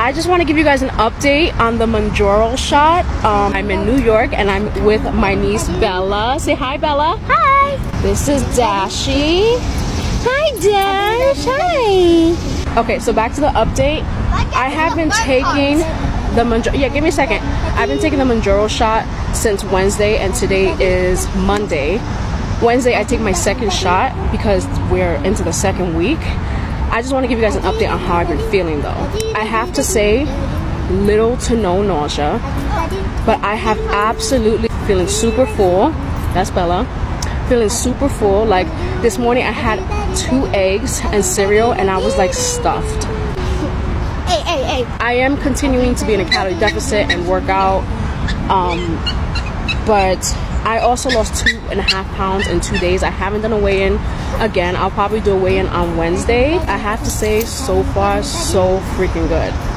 I just want to give you guys an update on the Mounjaro shot. Um, I'm in New York and I'm with my niece Bella. Say hi, Bella. Hi. This is Dashi. Hi, Dash. Hi. Okay, so back to the update. I have been taking the Mounjaro. Yeah, give me a second. I've been taking the Mounjaro shot since Wednesday, and today is Monday. Wednesday, I take my second shot because we're into the second week. I just want to give you guys an update on how I've been feeling though. I have to say, little to no nausea, but I have absolutely feeling super full. That's Bella. Feeling super full. Like this morning, I had two eggs and cereal, and I was like stuffed. Hey, hey, hey. I am continuing to be in a calorie deficit and work out, um, but I also lost two and a half pounds in two days. I haven't done a weigh-in again. I'll probably do a weigh-in on Wednesday. I have to say, so far, so freaking good.